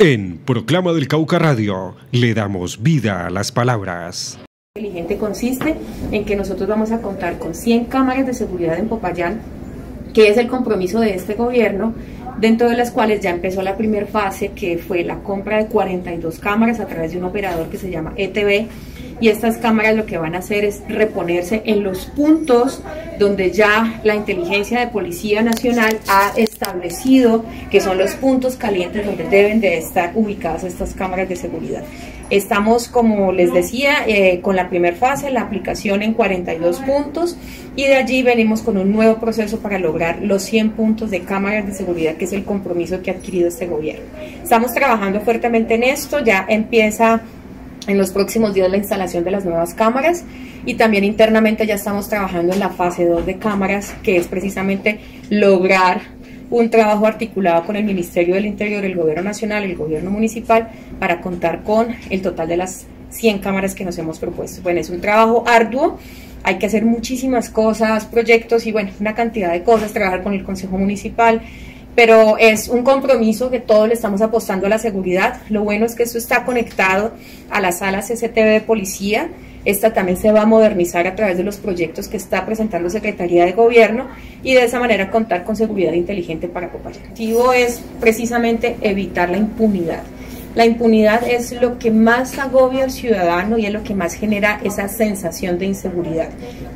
En Proclama del Cauca Radio le damos vida a las palabras. Inteligente consiste en que nosotros vamos a contar con 100 cámaras de seguridad en Popayán, que es el compromiso de este gobierno, dentro de las cuales ya empezó la primera fase, que fue la compra de 42 cámaras a través de un operador que se llama ETV, y estas cámaras lo que van a hacer es reponerse en los puntos donde ya la inteligencia de Policía Nacional ha establecido que son los puntos calientes donde deben de estar ubicadas estas cámaras de seguridad. Estamos, como les decía, eh, con la primera fase, la aplicación en 42 puntos y de allí venimos con un nuevo proceso para lograr los 100 puntos de cámaras de seguridad, que es el compromiso que ha adquirido este gobierno. Estamos trabajando fuertemente en esto, ya empieza en los próximos días la instalación de las nuevas cámaras y también internamente ya estamos trabajando en la fase 2 de cámaras, que es precisamente lograr un trabajo articulado con el Ministerio del Interior, el Gobierno Nacional, el Gobierno Municipal, para contar con el total de las 100 cámaras que nos hemos propuesto. Bueno, es un trabajo arduo, hay que hacer muchísimas cosas, proyectos y bueno, una cantidad de cosas, trabajar con el Consejo Municipal, pero es un compromiso que todos le estamos apostando a la seguridad. Lo bueno es que esto está conectado a las salas CCTV de policía. Esta también se va a modernizar a través de los proyectos que está presentando Secretaría de Gobierno y de esa manera contar con seguridad inteligente para Popayán. El objetivo es precisamente evitar la impunidad. La impunidad es lo que más agobia al ciudadano y es lo que más genera esa sensación de inseguridad.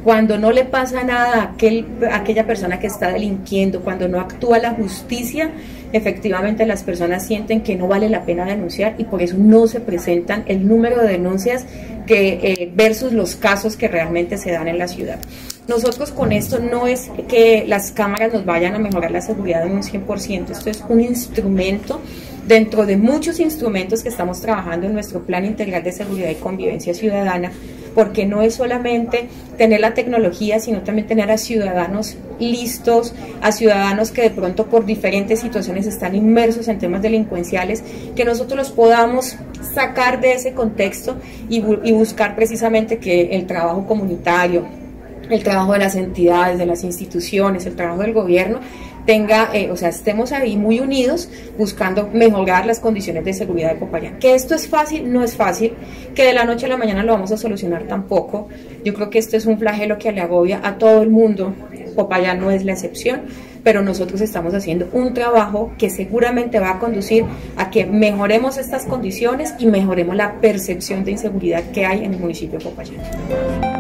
Cuando no le pasa nada a, aquel, aquella persona que está delinquiendo, cuando no actúa la justicia, efectivamente las personas sienten que no vale la pena denunciar y por eso no se presentan el número de denuncias que, eh, versus los casos que realmente se dan en la ciudad. Nosotros con esto no es que las cámaras nos vayan a mejorar la seguridad en un 100%, esto es un instrumento dentro de muchos instrumentos que estamos trabajando en nuestro Plan Integral de Seguridad y Convivencia Ciudadana, porque no es solamente tener la tecnología, sino también tener a ciudadanos listos, a ciudadanos que de pronto por diferentes situaciones están inmersos en temas delincuenciales, que nosotros los podamos sacar de ese contexto y, y buscar precisamente que el trabajo comunitario, el trabajo de las entidades, de las instituciones, el trabajo del gobierno tenga, eh, o sea, estemos ahí muy unidos buscando mejorar las condiciones de seguridad de Popayán. Que esto es fácil, no es fácil, que de la noche a la mañana lo vamos a solucionar tampoco. Yo creo que esto es un flagelo que le agobia a todo el mundo. Popayán no es la excepción, pero nosotros estamos haciendo un trabajo que seguramente va a conducir a que mejoremos estas condiciones y mejoremos la percepción de inseguridad que hay en el municipio de Popayán.